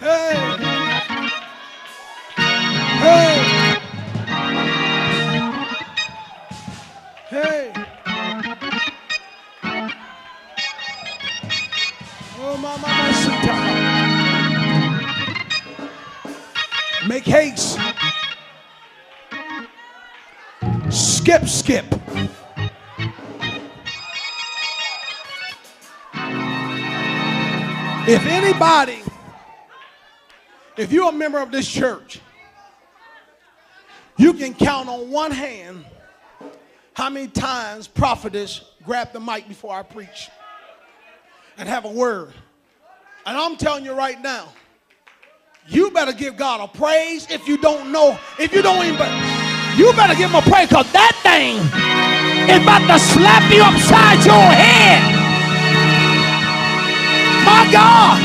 Hey. Hey. Hey. Oh, mama, Make haste. Skip, skip. If anybody, if you're a member of this church, you can count on one hand how many times prophetess grabbed the mic before I preach and have a word. And I'm telling you right now, you better give God a praise if you don't know, if you don't even, you better give him a praise because that thing is about to slap you upside your head. My God.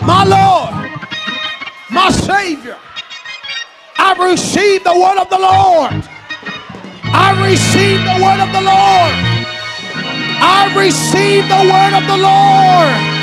My Lord, my Savior, I receive the word of the Lord. I receive the word of the Lord. I receive the word of the Lord.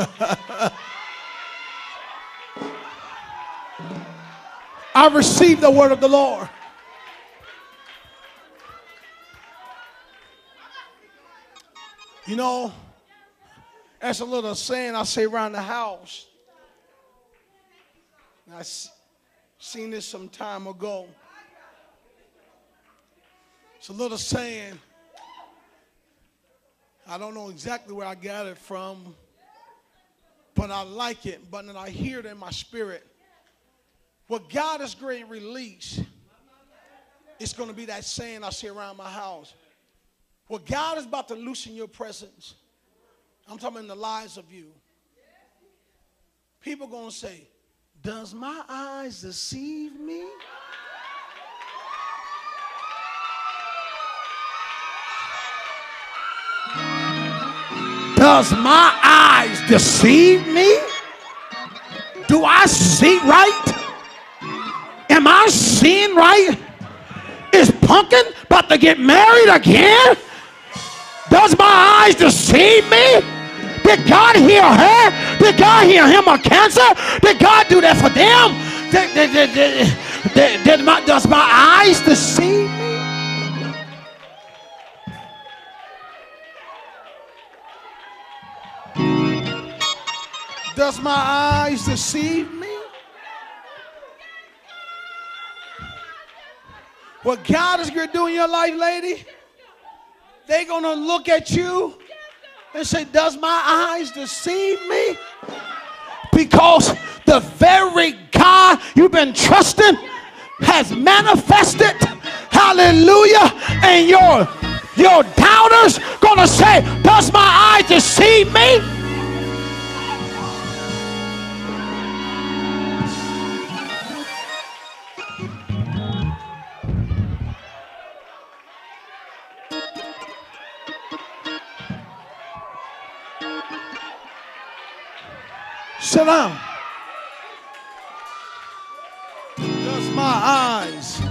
I received the word of the Lord. You know, that's a little saying I say around the house. I seen this some time ago. It's a little saying. I don't know exactly where I got it from, but I like it. But then I hear it in my spirit. What God is to release, it's going to be that saying I see around my house. What God is about to loosen your presence, I'm talking in the lives of you. People going to say, Does my eyes deceive me? Does my eyes deceive me? Do I see right? Am I seeing right? Is Pumpkin about to get married again? Does my eyes deceive me? Did God heal her? Did God heal him of cancer? Did God do that for them? Did, did, did, did my, does my eyes deceive me? Does my eyes deceive me? What God is going to do in your life, lady, they're going to look at you and say, Does my eyes deceive me? Because the very God you've been trusting has manifested, hallelujah, and your, your doubters going to say, Does my eyes deceive me? Down. Does my eyes,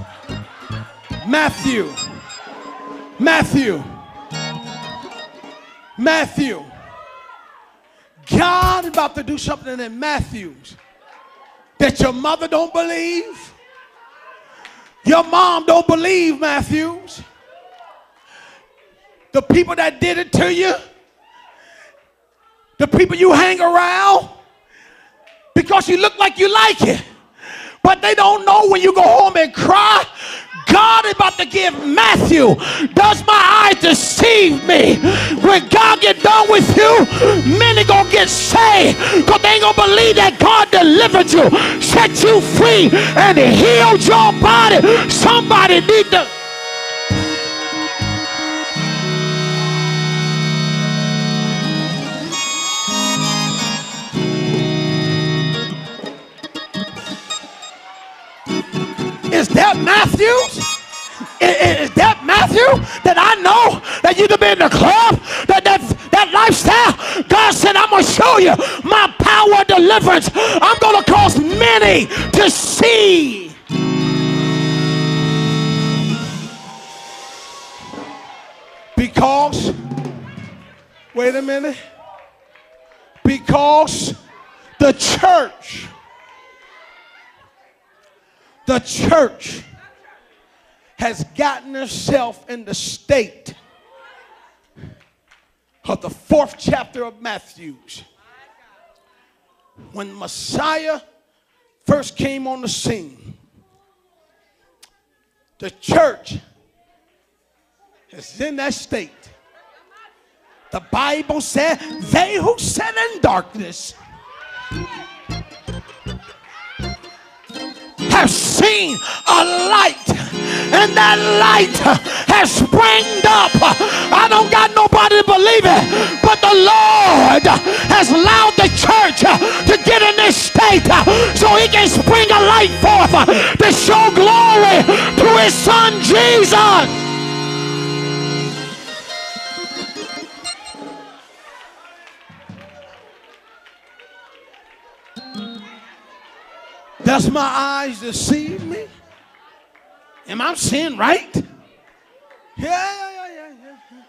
Matthew, Matthew, Matthew. God about to do something in Matthew's that your mother don't believe, your mom don't believe, Matthews. The people that did it to you, the people you hang around, because you look like you like it. But they don't know when you go home and cry. God is about to give Matthew, does my eye deceive me? When God get done with you, many gonna get saved because they ain't gonna believe that God delivered you, set you free, and healed your body. Somebody need to that Matthews? Is, that Matthew that I know that you to be in the club, that, that, that lifestyle? God said, I'm to show you my power deliverance. I'm to cause many to see. Because, wait a minute, because the church, the church has gotten herself in the state of the fourth chapter of Matthew's. When Messiah first came on the scene, the church is in that state. The Bible said, They who sit in darkness seen a light, and that light has sprang up. I don't got nobody to believe it, but the Lord has allowed the church to get in this state so he can spring a light forth to show glory to his son Jesus. Does my eyes deceive me? Am I seeing right? Yeah, yeah, yeah, yeah, yeah.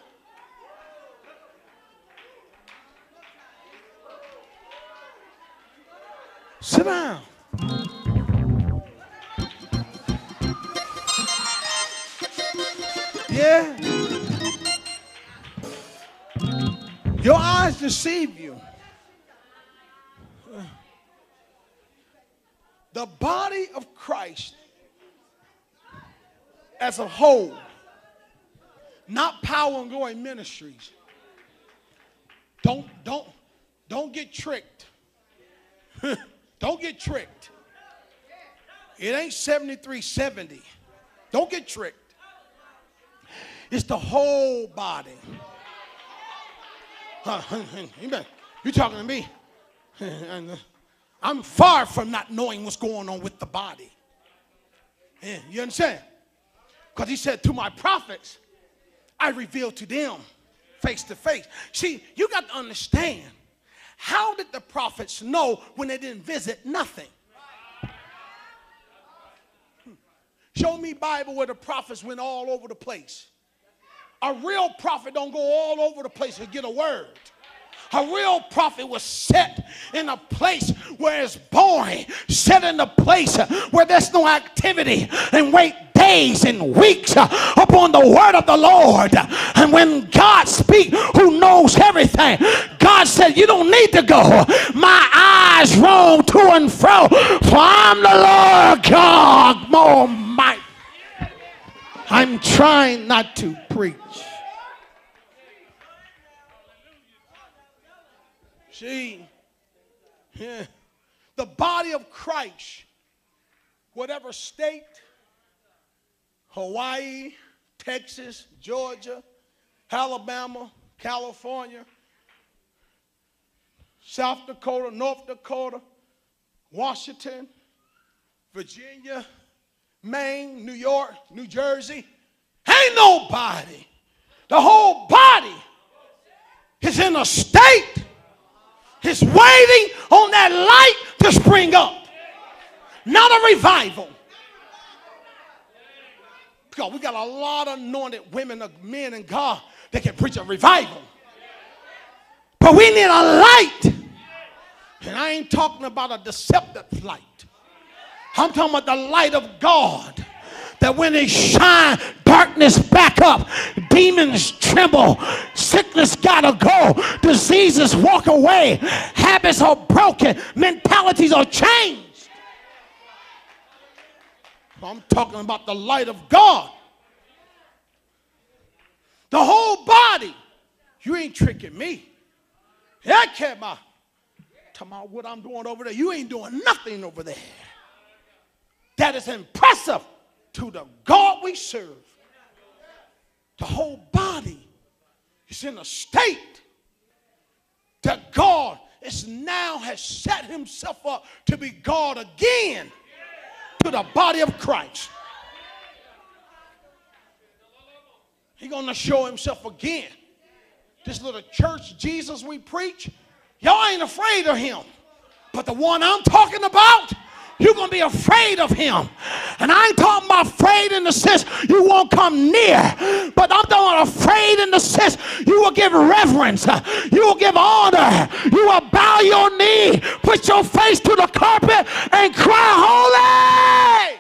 Sit down. Yeah. Your eyes deceive you. The body of Christ as a whole, not power and glory ministries. Don't, don't, don't get tricked. don't get tricked. It ain't 7370. Don't get tricked. It's the whole body. You talking to me? I'm far from not knowing what's going on with the body. Yeah, you understand? Because he said, To my prophets, I reveal to them face to face. See, you got to understand how did the prophets know when they didn't visit nothing? Hmm. Show me Bible where the prophets went all over the place. A real prophet don't go all over the place to get a word. A real prophet was set in a place where it's boring, set in a place where there's no activity, and wait days and weeks upon the word of the Lord. And when God speaks, who knows everything, God said, You don't need to go. My eyes roam to and fro, for I'm the Lord God more might. I'm trying not to preach. See, yeah, the body of Christ, whatever state, Hawaii, Texas, Georgia, Alabama, California, South Dakota, North Dakota, Washington, Virginia, Maine, New York, New Jersey. Ain't nobody. The whole body is in a state is waiting on that light to spring up, not a revival. Because we got a lot of anointed women, of men, and God that can preach a revival. But we need a light. And I ain't talking about a deceptive light. I'm talking about the light of God that when it shine, darkness back up, demons tremble, sickness gotta go, diseases walk away, habits are broken, mentalities are changed. I'm talking about the light of God. The whole body. You ain't tricking me. Care about, talking about what I'm doing over there. You ain't doing nothing over there. That is impressive to the God we serve, the whole body is in a state that God is now has set himself up to be God again to the body of Christ. He's going to show himself again. This little church Jesus we preach, y'all ain't afraid of him. But the one I'm talking about, you're going to be afraid of him. And I ain't talking about afraid in the sense you won't come near, but I'm talking afraid in the sense you will give reverence, you will give honor, you will bow your knee, put your face to the carpet, and cry, Holy!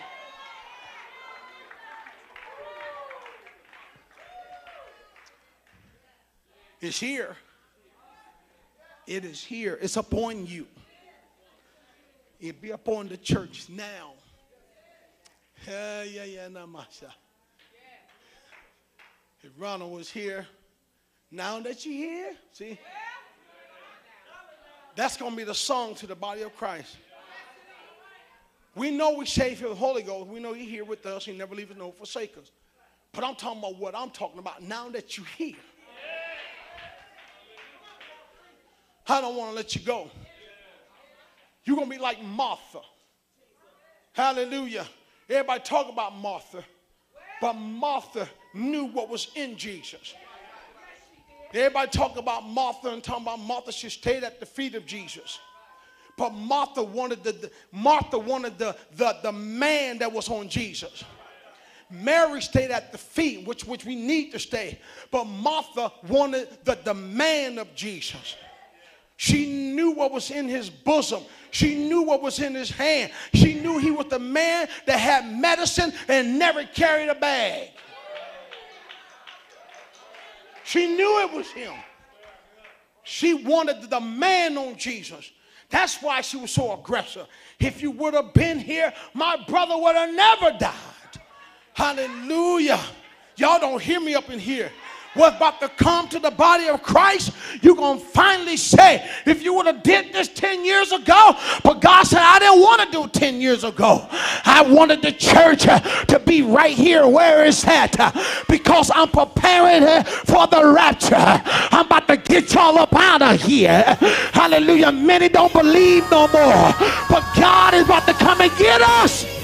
It's here. It is here. It's upon you. It be upon the church now. Yeah, yeah, yeah, namasha. If Ronald was here, now that you're here, see, that's going to be the song to the body of Christ. We know we save here the Holy Ghost. We know He's here with us. He never leaves us nor forsake us. But I'm talking about what I'm talking about now that you're here. I don't want to let you go. You're going to be like Martha. Hallelujah. Everybody talk about Martha, but Martha knew what was in Jesus. Everybody talk about Martha and talk about Martha. She stayed at the feet of Jesus. But Martha wanted the, the Martha wanted the, the, the man that was on Jesus. Mary stayed at the feet, which, which we need to stay. But Martha wanted the, the man of Jesus. She knew what was in his bosom. She knew what was in his hand. She knew he was the man that had medicine and never carried a bag. She knew it was him. She wanted the man on Jesus. That's why she was so aggressive. If you would have been here, my brother would have never died. Hallelujah. Y'all don't hear me up in here was about to come to the body of Christ, you're going to finally say, if you would have did this 10 years ago, but God said, I didn't want to do it 10 years ago. I wanted the church uh, to be right here where it's at uh, because I'm preparing uh, for the rapture. I'm about to get y'all up out of here. Hallelujah. Many don't believe no more, but God is about to come and get us.